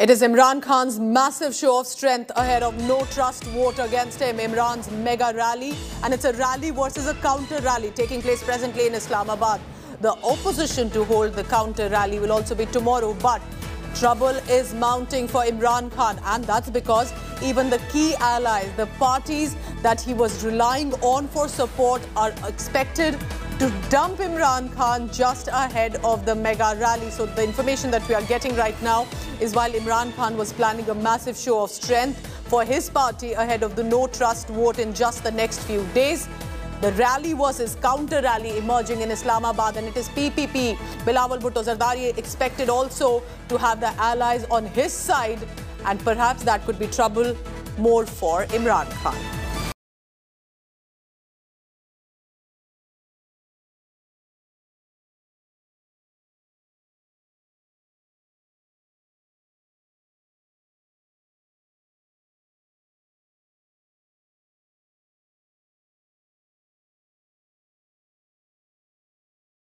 It is Imran Khan's massive show of strength ahead of no trust vote against him, Imran's mega rally. And it's a rally versus a counter rally taking place presently in Islamabad. The opposition to hold the counter rally will also be tomorrow, but trouble is mounting for Imran Khan. And that's because even the key allies, the parties that he was relying on for support, are expected to dump Imran Khan just ahead of the mega rally. So the information that we are getting right now is while Imran Khan was planning a massive show of strength for his party ahead of the no trust vote in just the next few days. The rally was his counter rally emerging in Islamabad and it is PPP. Bilawal Bhutto Zardari expected also to have the allies on his side and perhaps that could be trouble more for Imran Khan.